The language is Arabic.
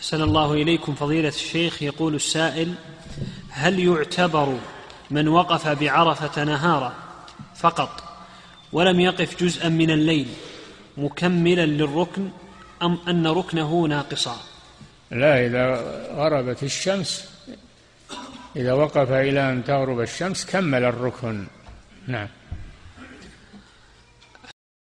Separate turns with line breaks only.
أحسن الله إليكم فضيلة الشيخ. يقول السائل هل يعتبر من وقف بعرفة نهارا فقط ولم يقف جزءا من الليل مكملا للركن أم أن ركنه ناقصا؟
لا إذا غربت الشمس إذا وقف إلى أن تغرب الشمس كمل الركن. نعم.